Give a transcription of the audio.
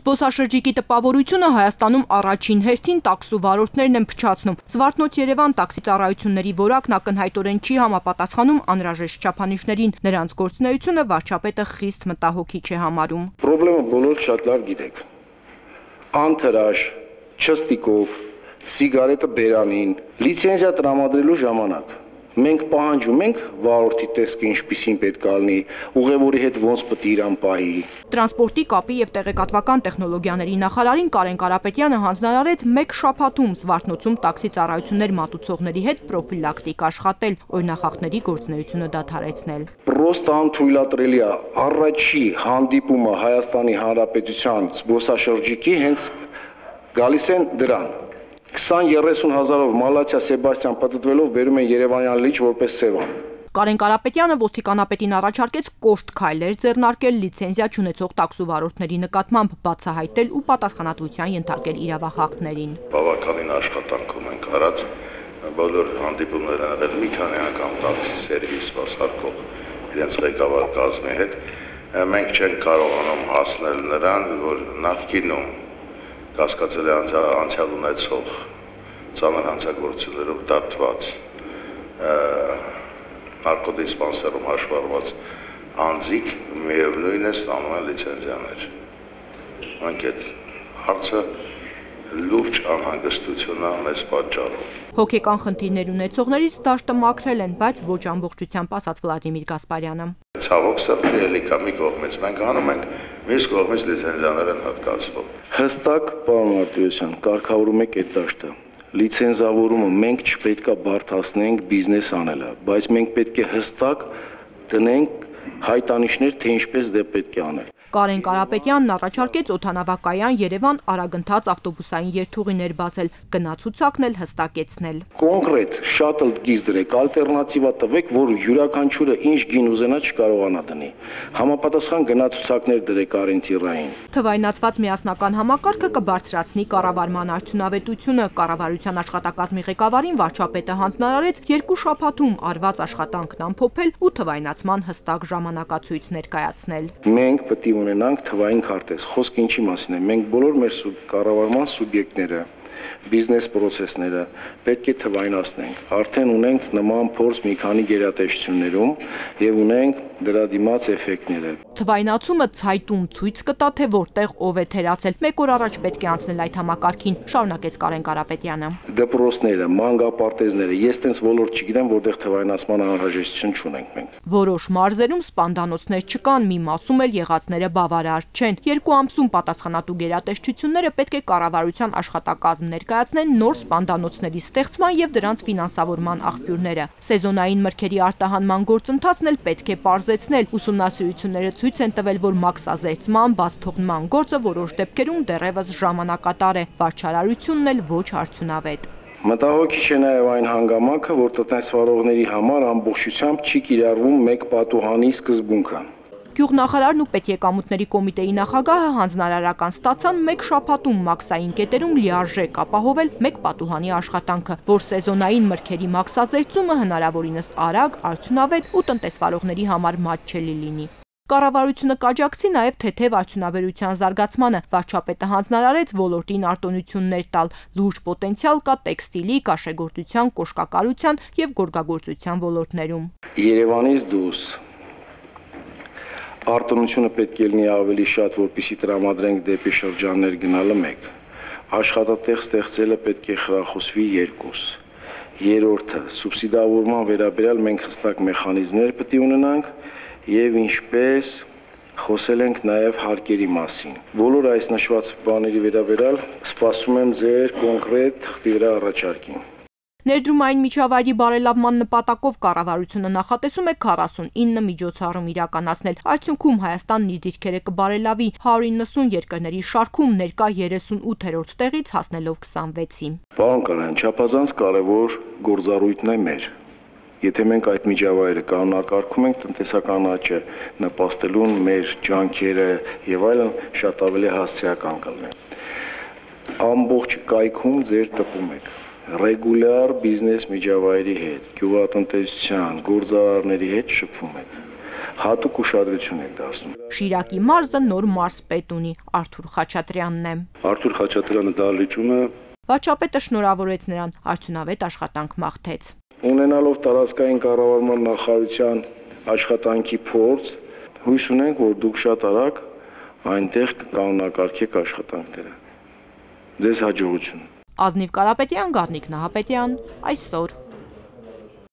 Զբոսաշրջիկի տպավորությունը Հայաստանում առաջին հերթին տաքսու վարորդներն են փչացնում։ Զվարթնոց Երևան տաքսի ծառայությունների որակն ակնհայտորեն չի համապատասխանում անհրաժեշտ չափանիշներին։ Նրանց գործունեությունը վարչապետը խիստ մտահոգիչ է համարում։ Պրոբլեմը բոլորը շատ լավ գիտեք։ Անթրաշ, չստիկով, սիգարետը բերանին, լիցենզիա տրամադրելու ժամանակ Մենք պահանջում ենք վարորդի տեսքը ինչպիսին պետք է լինի, ուղևորի հետ ոնց պետք է իրան պահի։ Տրանսպորտի կապի եւ տեղեկատվական տեխնոլոգիաների նախարարին Կարեն Կարապետյանը հանձնարարեց մեկ շաբաթում Զվարթնոցում տաքսի ծառայություններ մատուցողների հետ պրոֆիլակտիկ աշխատել, օրինախախտների գործունեությունը դադարեցնել։ Պրոստը անթույլատրելի է առաջի հանդիպումը Հայաստանի Հանրապետության զբոսաշրջիկի հենց գալիս են դրան 20-30 հազարով Մալացիա Սեբաստիան պատտվելով բերում են Երևանյան լիճ որպես Սևան։ Կարեն Կարապետյանը ոստիկանապետին առաջարկեց կոշտ քայլեր ձեռնարկել լիցենզիա չունեցող տաքսու վարորդների նկատմամբ բացահայտել ու պատասխանատվության ենթարկել իրավախախտներին։ Բավականին աշխատանքում ենք արած բոլոր հանդիպումներ եղել մի քանի անգամ տաքսի սերվիս սպասարկող իրենց ղեկավար կազմի հետ մենք չենք կարողանում հասնել նրան, որ նախկինում կասկածել է անցյալ ունեցող ծանր հանցագործություններով դատված նարկոդիսպանսերում հաշվառված անձիկ միևնույն է ստանում են լիցենզիաներ։ Մենք այդ հարցը լուրջ անհանգստություն է մեզ պատճառում։ Հոգեկան խնդիրներ ունեցողներից դաշտը մաքրել են, բայց ոչ ամբողջությամբ ասաց Վլադիմիր Գասպարյանը։ Ցավոք սրտի էլի կա մի կողմից մենք անում ենք, մյուս կողմից լիցենզիաներ են հատկացվում։ Հստակ, պարոն Մարտիրոսյան, կարգավորում եք այդ դաշտը լիցենզավորումը մենք չպետքա բարթացնենք բիզնես անելը, բայց մենք պետք է հստակ դնենք հայտանիշներ, թե ինչպես դե պետք է անել։ Կարեն Կարապետյանն առաջարկեց օթանավակայան Երևան արագընթաց ավտոբուսային երթուղիներ բացել, գնացուցակն էլ հստակեցնել։ Կոնկրետ շատլ գիզ դրեք, ալտերնատիվա տվեք, որ յուրաքանչյուրը ինչ գին ուզենա չկարողանա դնի։ Համապատասխան գնացուցակներ դրեք օրենտիրային։ Թվայնացված միասնական համակարգը կբարձրացնի կառավարման արդյունավետությունը։ Կառավարության աշխատակազմի ղեկավարին վարչապետը հանձնարարեց երկու շաբաթում արված աշխատանքն ամփոփել ու թվայնացման հստակ ժամանակացույց ներկայացնել։ Մենք պետք է ունենանք թվային քարտեզ։ Խոսքը ինչի մասին է։ Մենք բոլոր մեր կառավարման սուբյեկտները բիզնես process-ները պետք է թվայնացնենք։ Արդեն ունենք նման փորձ մի քանի գերատեսչություններում եւ ունենք դրա դիմաց էֆեկտները։ Թվայնացումը ցայտուն ցույց կտա, թե որտեղ ով է թերացել։ Մեկ օր առաջ պետք է անցնել այդ համակարգին, շարունակեց Կարեն Կարապետյանը։ Դպրոցները, մանկապարտեզները, ես տենց ոլորտ չգիտեմ, որտեղ թվայնացման անհրաժեշտություն չունենք մենք։ Որոշ մարզերում սպանդանոցներ չկան, մի մասում էլ եղածները բավարար չեն։ Երկու ամսում պատասխանատու գերատեսչությունները պետք է կառավարության աշխատակազմ ներկայացնեն նոր սպանդանոցների ստեղծման եւ դրանց ֆինանսավորման աղբյուրները։ Սեզոնային մրգերի արտահանման գործընթացն էլ պետք է պարզեցնել։ Ուսումնասիրությունները ցույց են տվել, որ մաքսազերծման, բաց թողնման գործը որոշ դեպքերում դեռևս ժամանակատար է։ Վարչարարությունն էլ ոչ արդյունավետ։ Մտահոգիչ է նաև այն հանգամանքը, որ տնտեսվարողների համար ամբողջությամբ չի կիրառվում մեկ պատուհանի սկզբունքը։ Գյուղնախարարն ու պետեկամուտների կոմիտեի նախագահը հանձնարարական ստացան մեկ շաբաթում մաքսային կետերում լիարժեք ապահովել մեկ պատուհանի աշխատանքը, որ սեզոնային մրգերի մաքսազերծումը հնարավորինս արագ, արդյունավետ ու տնտեսվարողների համար մատչելի լինի։ Կառավարությունը կաջակցի նաև թեթև արդյունաբերության զարգացմանը։ Վարչապետը հանձնարարեց ոլորտին արտոնություններ տալ։ Լուրջ պոտենցիալ կա տեքստիլի, կաշեգործության, կոշկակարության եւ գորգագործության ոլորտներում։ Երևանից դուրս արտոնությունը պետք է լինի ավելի շատ, որpիսի տրամադրենք դեպի շրջաններ գնալը 1։ Աշխատատեղ ստեղծելը պետք է խրախուսվի 2։ Երրորդը, սուբսիդավորման վերաբերյալ մենք հստակ մեխանիզմներ պետք է ունենանք եւ ինչպես խոսել ենք նաև հարկերի մասին։ Բոլոր այս նշված բաների վերաբերյալ սպասում եմ ձեր կոնկրետ թղթի վրա առաջարկին։ Ներդրումային միջավայրի բարելավման նպատակով կառավարությունը նախատեսում է 49 միջոցառում իրականացնել։ Արդյունքում Հայաստանն իր դիրքերը կբարելավի 190 երկրների շարքում ներկա 38-րդ տեղից հասնելով 26-ի։ Պարոն Կարան, չափազանց կարևոր գործառույթն է մեր։ Եթե մենք այդ միջավայրը կանոնակարգում ենք տնտեսական աճը նպաստելուն մեր ջանքերը եւ այլն շատ ավելի հասցեական կլինեն։ Ամբողջ կայքում ձեր տպում եք. Ռեգուլյար բիզնես միջավայրի հետ, գյուղատնտեսության, գործարարների հետ շփվում եք։ հատուկ ուշադրություն եք դասնում։ Շիրակի մարզը նոր մարզպետ ունի Արթուր Խաչատրյանն է։ Արթուր Խաչատրյանը դահլիճում է Վաճապետը շնորհավորեց նրան, արդյունավետ աշխատանք մաղթեց։ Ունենալով տարածքային կառավարման նախարարության աշխատանքի փորձ, հույս ունենք, որ դուք շատ արագ այնտեղ կկանոնակարգեք աշխատանքները։ Ձեզ հաջողություն։ Ազնիվ Կարապետյան, Գառնիկ Նահապետյան, այսօր